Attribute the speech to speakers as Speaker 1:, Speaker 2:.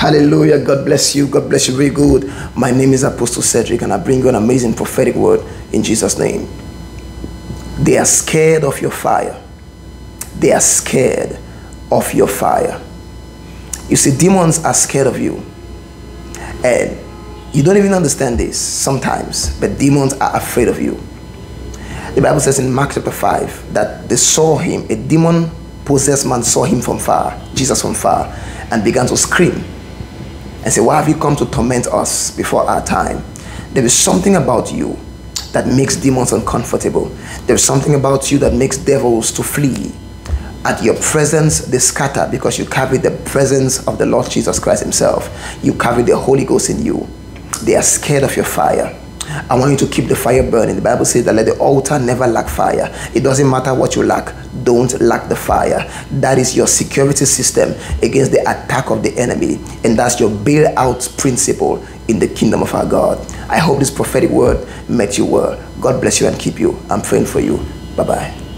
Speaker 1: Hallelujah. God bless you. God bless you. Very good. My name is Apostle Cedric, and I bring you an amazing prophetic word in Jesus' name. They are scared of your fire. They are scared of your fire. You see, demons are scared of you. And you don't even understand this sometimes, but demons are afraid of you. The Bible says in Mark chapter 5 that they saw him, a demon possessed man saw him from far, Jesus from far, and began to scream and say, Why have you come to torment us before our time? There is something about you that makes demons uncomfortable. There's something about you that makes devils to flee. At your presence, they scatter because you carry the presence of the Lord Jesus Christ Himself. You carry the Holy Ghost in you. They are scared of your fire. I want you to keep the fire burning. The Bible says that let the altar never lack fire. It doesn't matter what you lack, don't lack the fire. That is your security system against the attack of the enemy. And that's your bailout principle in the kingdom of our God. I hope this prophetic word met you well. God bless you and keep you. I'm praying for you. Bye bye.